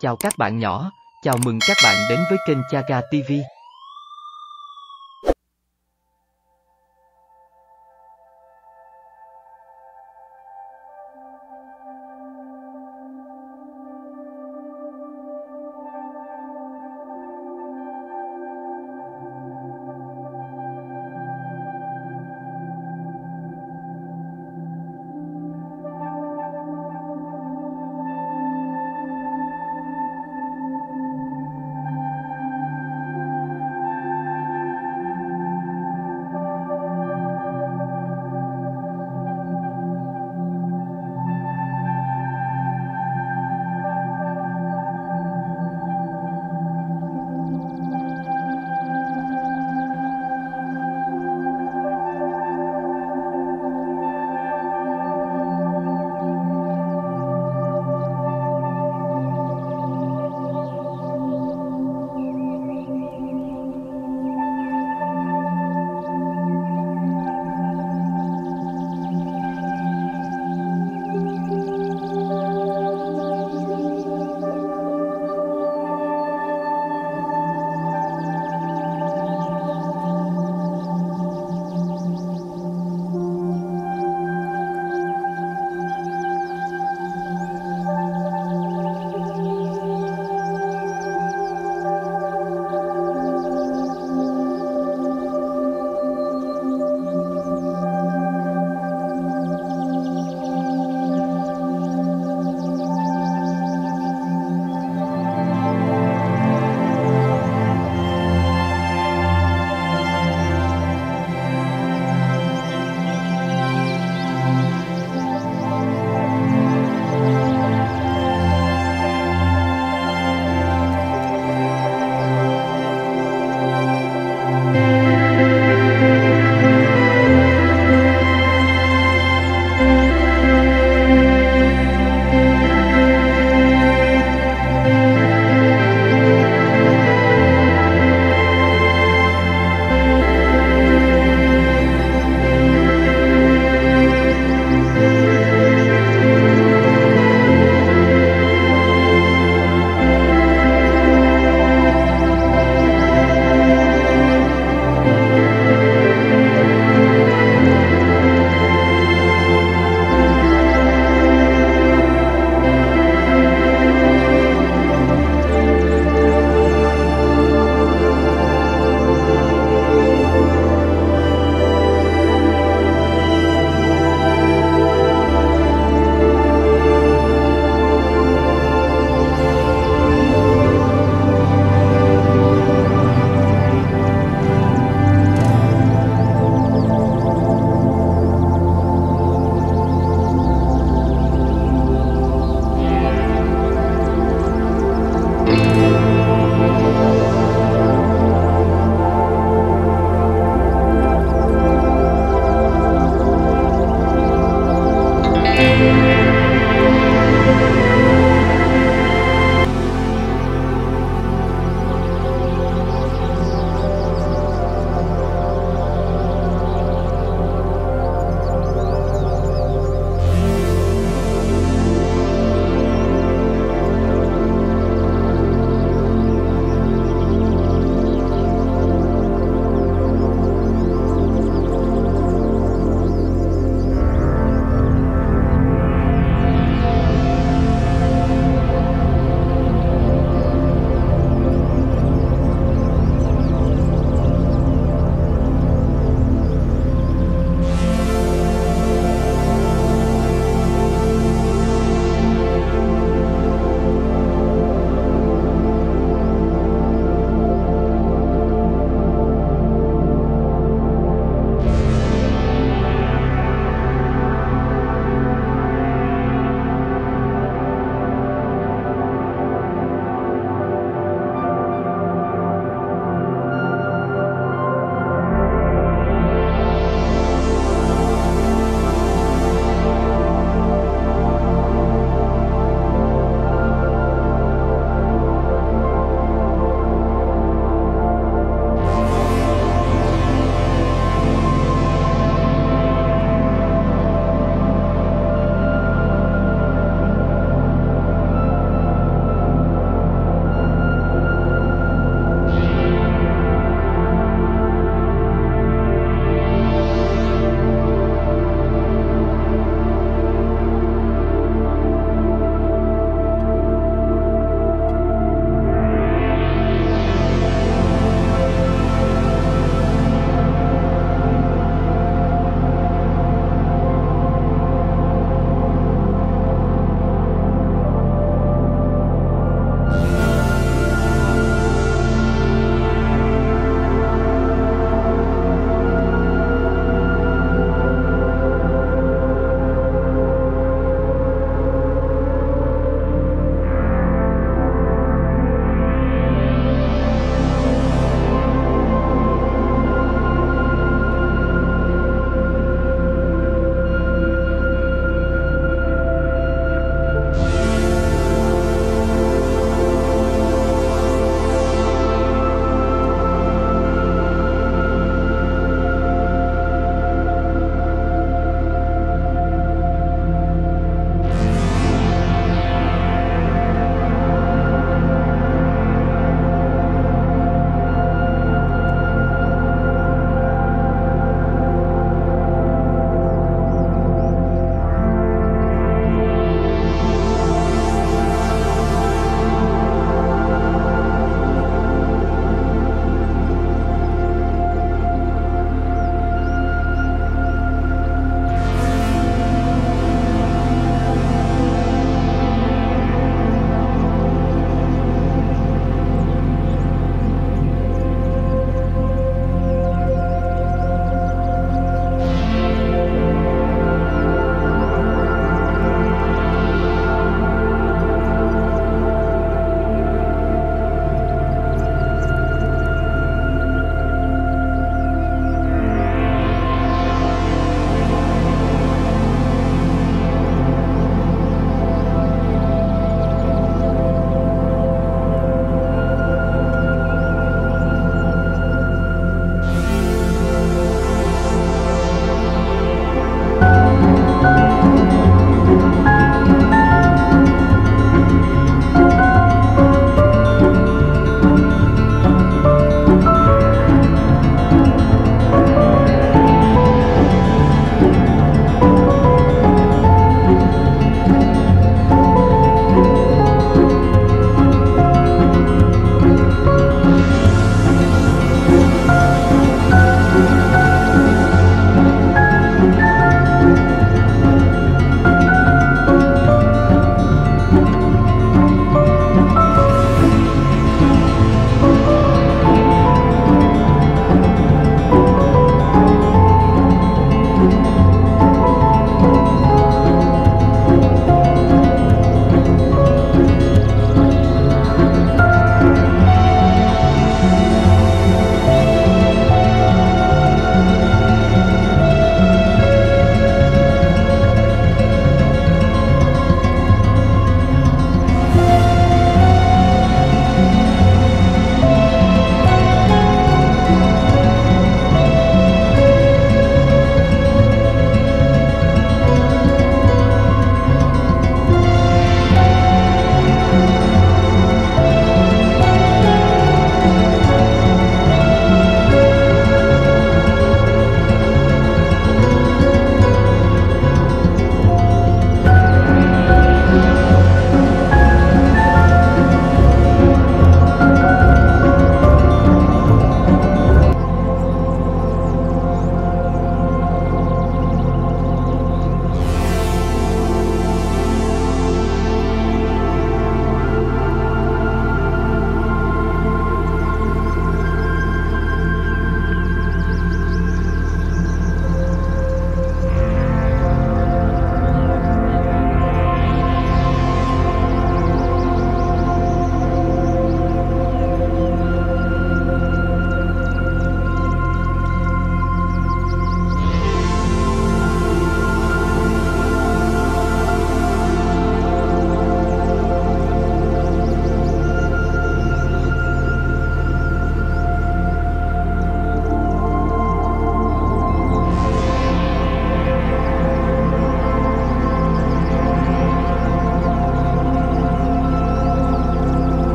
Chào các bạn nhỏ, chào mừng các bạn đến với kênh Chaga TV.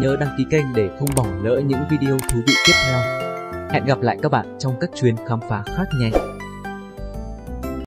Nhớ đăng ký kênh để không bỏ lỡ những video thú vị tiếp theo. Hẹn gặp lại các bạn trong các chuyến khám phá khác nhé.